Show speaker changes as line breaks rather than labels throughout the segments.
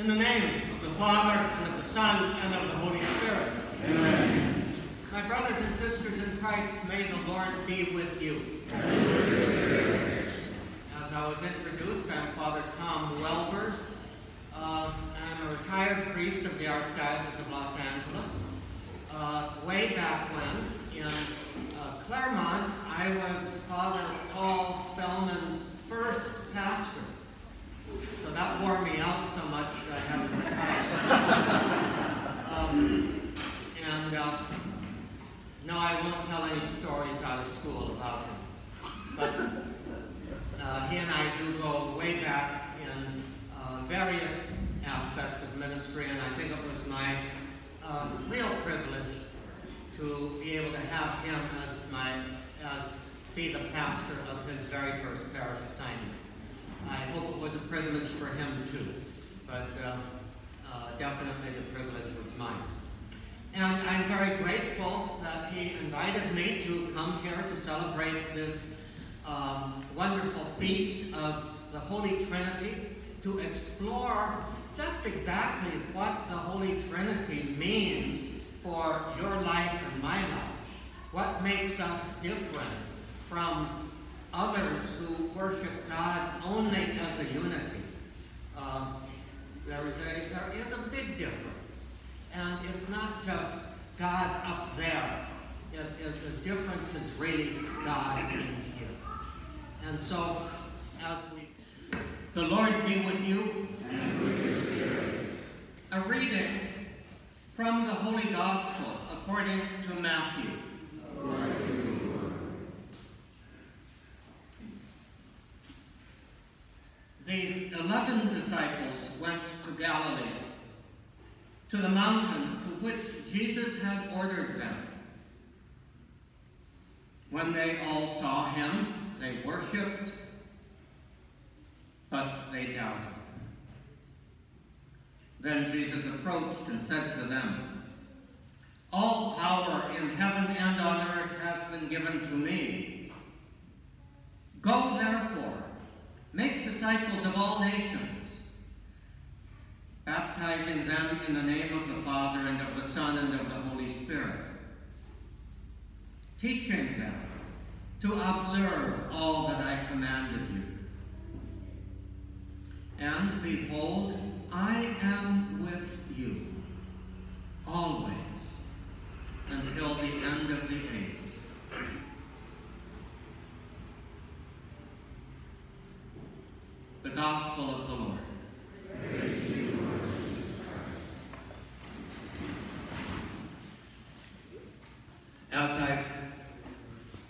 In the name of the Father, and of the Son, and of the Holy Spirit.
Amen.
My brothers and sisters in Christ, may the Lord be with you. As I was introduced, I'm Father Tom Welbers. Uh, I'm a retired priest of the Archdiocese of Los Angeles. Uh, way back when, in uh, Claremont, I was Father Paul Spellman's first pastor. So that wore me out so much that I had to retire. um, and uh, no, I won't tell any stories out of school about him. But uh, he and I do go way back in uh, various aspects of ministry, and I think it was my uh, real privilege to be able to have him as my as be the pastor of his very first parish assignment. I hope it was a privilege for him too, but uh, uh, definitely the privilege was mine. And I'm very grateful that he invited me to come here to celebrate this um, wonderful feast of the Holy Trinity, to explore just exactly what the Holy Trinity means for your life and my life. What makes us different from others who worship God only as a unity. Um, there is a there is a big difference, and it's not just God up there. It, it, the difference is really God in here. And so, as we, the Lord be with you.
And with your spirit.
A reading from the Holy Gospel according to Matthew.
Glory to you, Lord.
The eleven disciples went to Galilee, to the mountain to which Jesus had ordered them. When they all saw him, they worshipped, but they doubted. Then Jesus approached and said to them, All power in heaven and on earth has been given to me. Go therefore, make disciples of all nations, baptizing them in the name of the Father and of the Son and of the Holy Spirit, teaching them to observe all that I commanded you. And behold, I am with you always until the end of the age. The Gospel of the Lord. As I've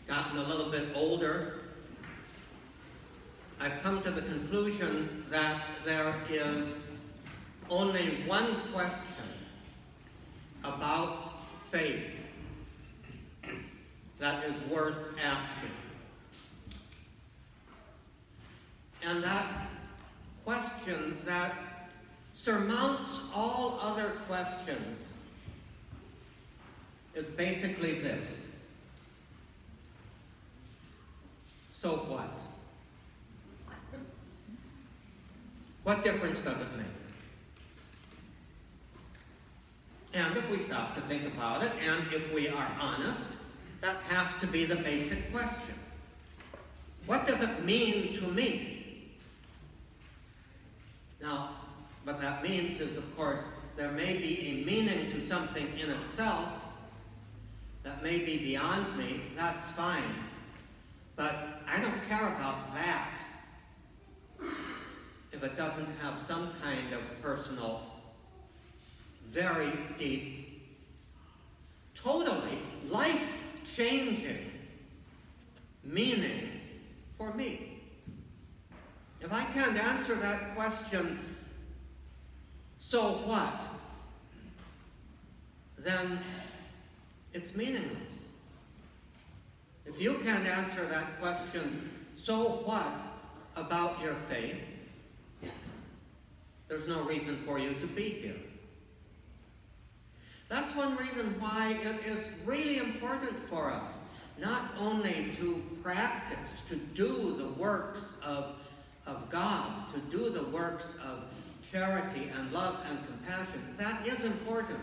gotten a little bit older, I've come to the conclusion that there is only one question about faith that is worth asking. And that that surmounts all other questions is basically this. So what? What difference does it make? And if we stop to think about it, and if we are honest, that has to be the basic question. What does it mean to me? Now, what that means is, of course, there may be a meaning to something in itself that may be beyond me. That's fine. But I don't care about that if it doesn't have some kind of personal, very deep, totally life-changing meaning for me. If I can't answer that question, so what? Then it's meaningless. If you can't answer that question, so what about your faith? There's no reason for you to be here. That's one reason why it is really important for us not only to practice, to do the works of, of God, to do the works of charity and love and compassion. That is important.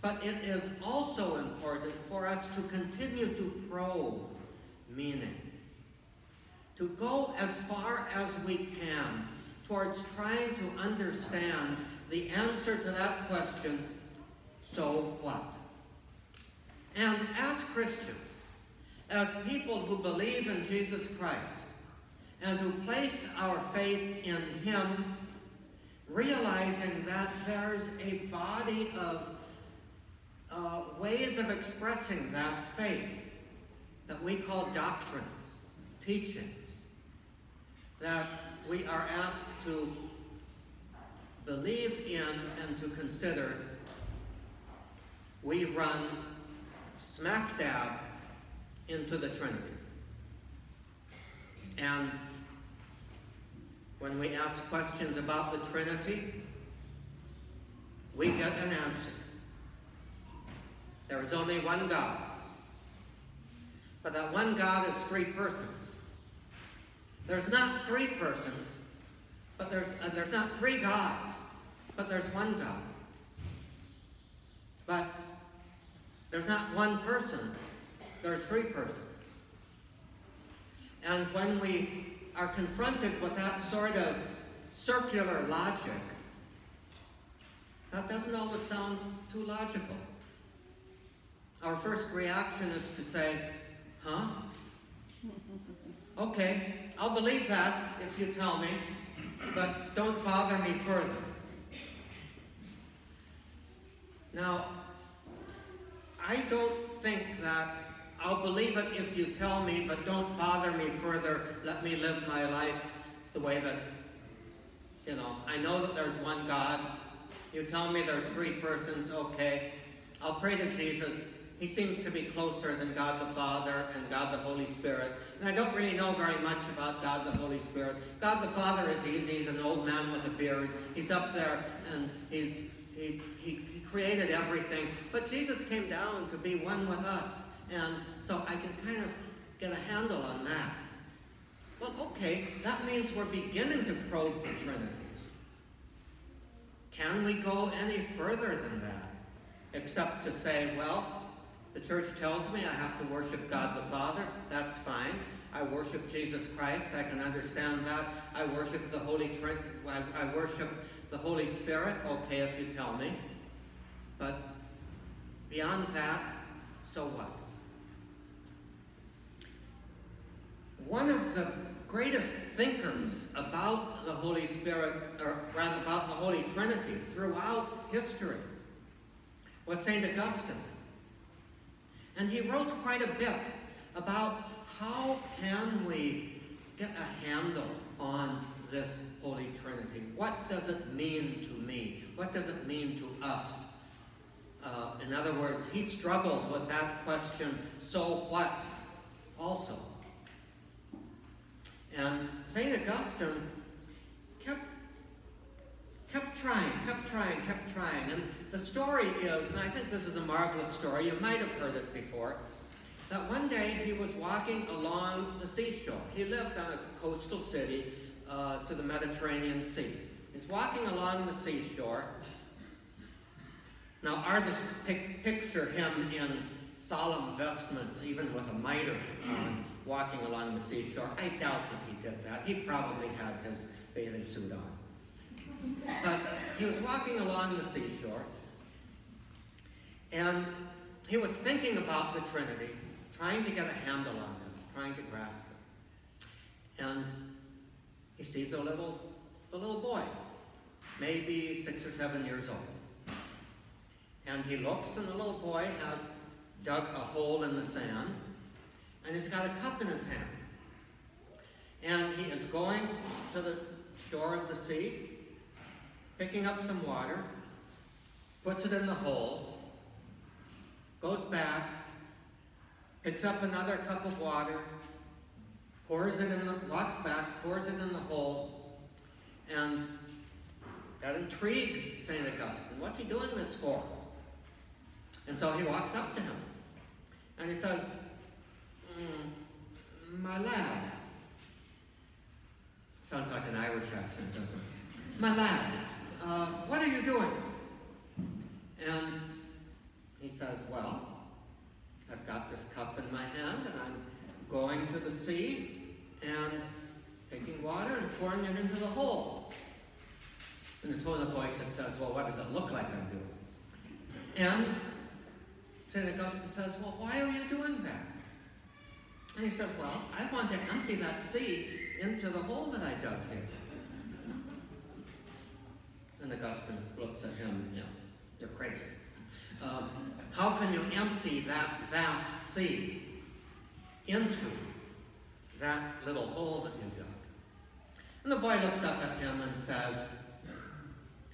But it is also important for us to continue to probe meaning. To go as far as we can towards trying to understand the answer to that question, so what? And as Christians, as people who believe in Jesus Christ, and who place our faith in Him, realizing that there's a body of uh, ways of expressing that faith that we call doctrines, teachings, that we are asked to believe in and to consider, we run smack dab into the Trinity. And when we ask questions about the Trinity, we get an answer. There is only one God. But that one God is three persons. There's not three persons, but there's, uh, there's not three gods, but there's one God. But there's not one person, there's three persons. And when we are confronted with that sort of circular logic, that doesn't always sound too logical. Our first reaction is to say, huh? Okay, I'll believe that if you tell me, but don't bother me further. Now, I don't think that I'll believe it if you tell me, but don't bother me further. Let me live my life the way that, you know, I know that there's one God. You tell me there's three persons, okay. I'll pray to Jesus. He seems to be closer than God the Father and God the Holy Spirit. And I don't really know very much about God the Holy Spirit. God the Father is easy. He's an old man with a beard. He's up there and he's, he, he, he created everything. But Jesus came down to be one with us. And so I can kind of get a handle on that. Well, okay, that means we're beginning to probe the Trinity. Can we go any further than that? Except to say, well, the church tells me I have to worship God the Father. That's fine. I worship Jesus Christ. I can understand that. I worship the Holy Trinity. I, I worship the Holy Spirit. Okay, if you tell me. But beyond that, so what? One of the greatest thinkers about the Holy Spirit, or rather about the Holy Trinity throughout history, was St. Augustine. And he wrote quite a bit about how can we get a handle on this Holy Trinity. What does it mean to me? What does it mean to us? Uh, in other words, he struggled with that question, so what, also. And St. Augustine kept, kept trying, kept trying, kept trying. And the story is, and I think this is a marvelous story, you might have heard it before, that one day he was walking along the seashore. He lived on a coastal city uh, to the Mediterranean Sea. He's walking along the seashore. Now, artists pic picture him in solemn vestments, even with a mitre on, walking along the seashore. I doubt that he did that. He probably had his bathing suit on. But he was walking along the seashore, and he was thinking about the Trinity, trying to get a handle on this, trying to grasp it. And he sees a little, a little boy, maybe six or seven years old. And he looks, and the little boy has dug a hole in the sand, and he's got a cup in his hand. And he is going to the shore of the sea, picking up some water, puts it in the hole, goes back, picks up another cup of water, pours it in the, walks back, pours it in the hole, and that intrigued St. Augustine. What's he doing this for? And so he walks up to him, and he says, mm, my lad. Sounds like an Irish accent, doesn't it? My lad, uh, uh, what are you doing? And he says, well, I've got this cup in my hand and I'm going to the sea and taking water and pouring it into the hole. In the tone of voice it says, well, what does it look like I'm doing? And St. Augustine says, well, why are you doing that? And he says, well, I want to empty that sea into the hole that I dug here. And Augustine looks at him, you know, you're crazy. Um, how can you empty that vast sea into that little hole that you dug? And the boy looks up at him and says,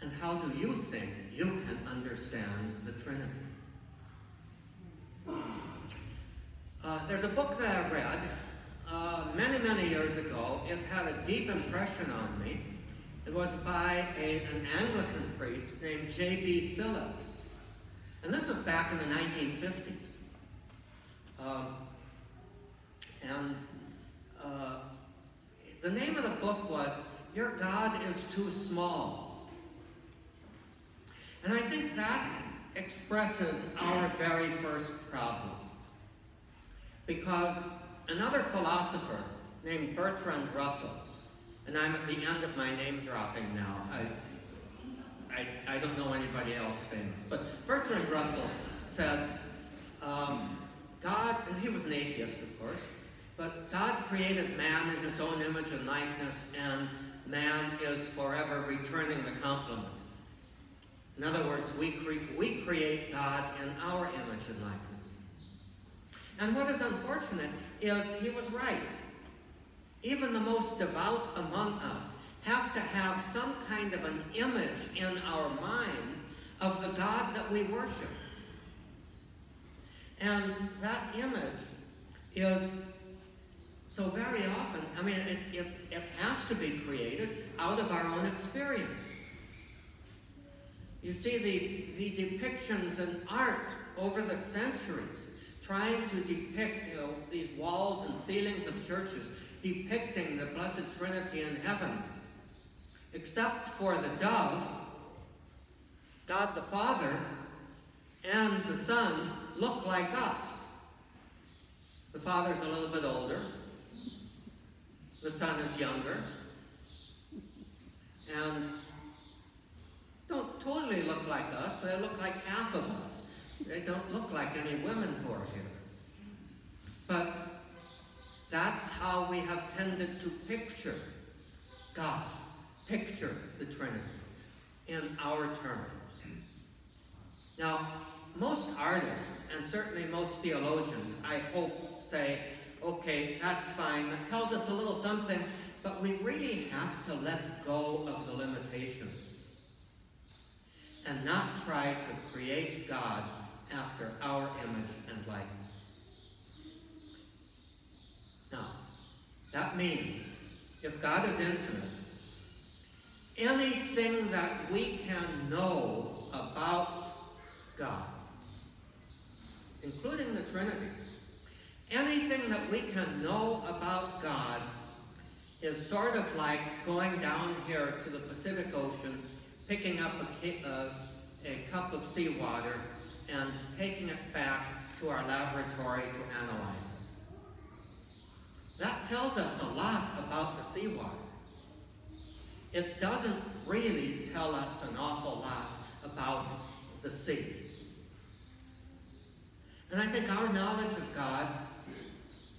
and how do you think you can understand the Trinity? Uh, there's a book that I read uh, many, many years ago. It had a deep impression on me. It was by a, an Anglican priest named J.B. Phillips. And this was back in the 1950s. Um, and uh, the name of the book was Your God is Too Small. And I think that expresses our very first problem. Because another philosopher named Bertrand Russell, and I'm at the end of my name dropping now. I, I, I don't know anybody else famous, but Bertrand Russell said, um, God, and he was an atheist, of course, but God created man in his own image and likeness, and man is forever returning the compliment. In other words, we, cre we create God in our image and likeness. And what is unfortunate is he was right. Even the most devout among us have to have some kind of an image in our mind of the God that we worship. And that image is so very often, I mean, it, it, it has to be created out of our own experience. You see the, the depictions in art over the centuries trying to depict, you know, these walls and ceilings of churches, depicting the Blessed Trinity in heaven. Except for the dove, God the Father and the Son look like us. The Father's a little bit older. The Son is younger. And don't totally look like us. They look like half of us. They don't look like any women who are here. But that's how we have tended to picture God, picture the Trinity in our terms. Now, most artists, and certainly most theologians, I hope, say, okay, that's fine, that tells us a little something, but we really have to let go of the limitations and not try to create God after our image and likeness. Now, that means if God is infinite, anything that we can know about God, including the Trinity, anything that we can know about God is sort of like going down here to the Pacific Ocean, picking up a, uh, a cup of seawater and taking it back to our laboratory to analyze it. That tells us a lot about the seawater. It doesn't really tell us an awful lot about the sea. And I think our knowledge of God,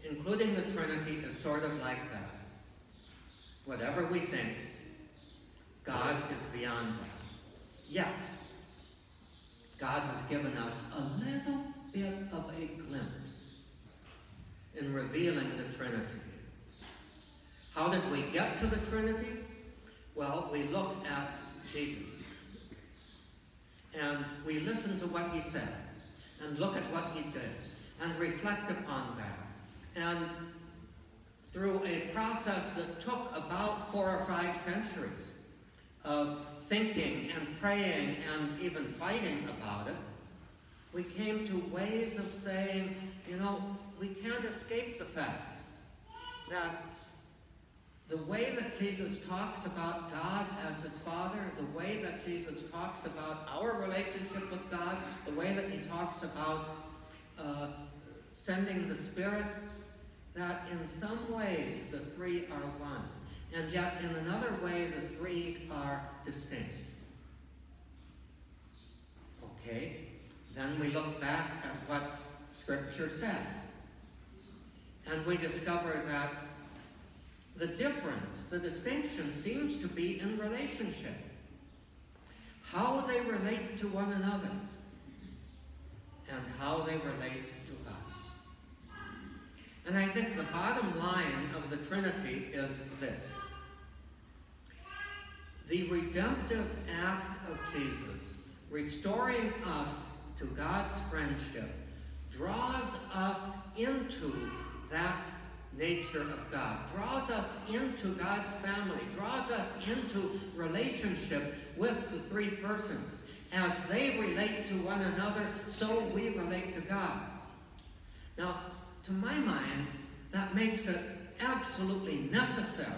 including the Trinity, is sort of like that. Whatever we think, God is beyond that. Yet, God has given us a little bit of a glimpse in revealing the Trinity. How did we get to the Trinity? Well, we look at Jesus. And we listen to what he said, and look at what he did, and reflect upon that. And through a process that took about four or five centuries of thinking and praying and even fighting about it, we came to ways of saying, you know, we can't escape the fact that the way that Jesus talks about God as his Father, the way that Jesus talks about our relationship with God, the way that he talks about uh, sending the Spirit, that in some ways the three are one. And yet in another way the three are distinct. Okay? Then we look back at what Scripture says. And we discover that the difference, the distinction seems to be in relationship. How they relate to one another and how they relate to us. And I think the bottom line of the Trinity is this. The redemptive act of Jesus, restoring us to God's friendship, draws us into that nature of God, draws us into God's family, draws us into relationship with the three persons. As they relate to one another, so we relate to God. Now, to my mind, that makes it absolutely necessary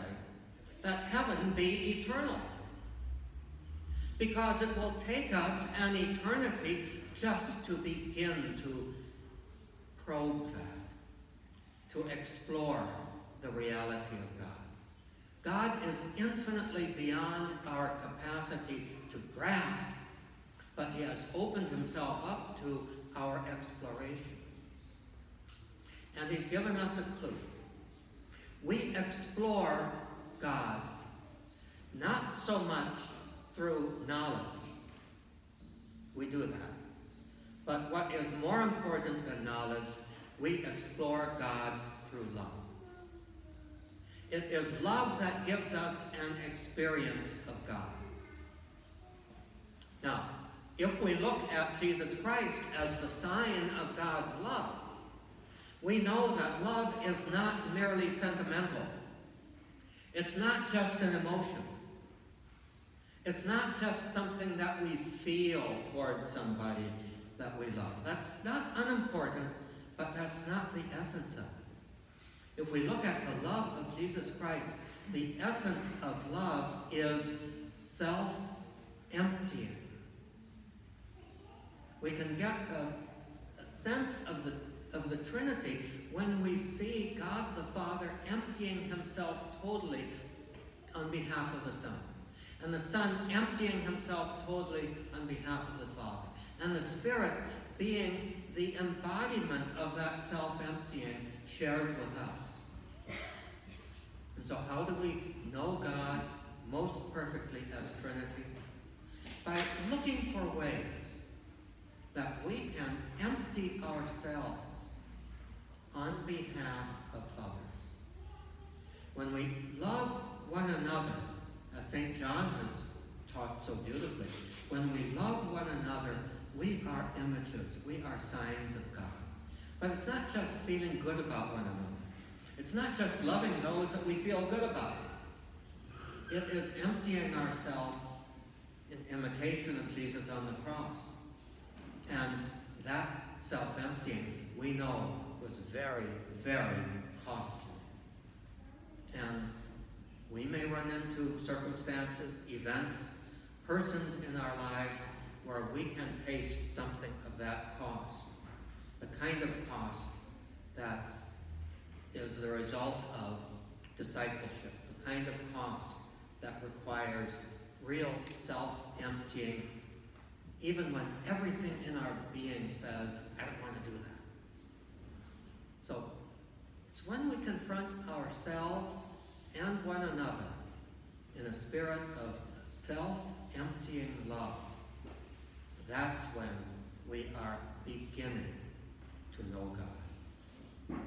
that heaven be eternal. Because it will take us an eternity just to begin to probe that, to explore the reality of God. God is infinitely beyond our capacity to grasp, but he has opened himself up to our exploration. And he's given us a clue. We explore God not so much through knowledge. We do that. But what is more important than knowledge, we explore God through love. It is love that gives us an experience of God. Now, if we look at Jesus Christ as the sign of God's love, we know that love is not merely sentimental. It's not just an emotion. It's not just something that we feel towards somebody that we love. That's not unimportant, but that's not the essence of it. If we look at the love of Jesus Christ, the essence of love is self-emptying. We can get a, a sense of the, of the Trinity when we see God the Father emptying himself totally on behalf of the Son. And the Son emptying himself totally on behalf of the Father. And the Spirit being the embodiment of that self-emptying shared with us. And so how do we know God most perfectly as Trinity? By looking for ways that we can empty ourselves on behalf of others. When we love one another, St. John has taught so beautifully, when we love one another, we are images, we are signs of God. But it's not just feeling good about one another. It's not just loving those that we feel good about. It is emptying ourselves in imitation of Jesus on the cross. And that self-emptying, we know, was very, very costly. And we may run into circumstances, events, persons in our lives where we can taste something of that cost. The kind of cost that is the result of discipleship, the kind of cost that requires real self-emptying, even when everything in our being says, I don't want to do that. So, it's when we confront ourselves and one another in a spirit of self-emptying love, that's when we are beginning to know God.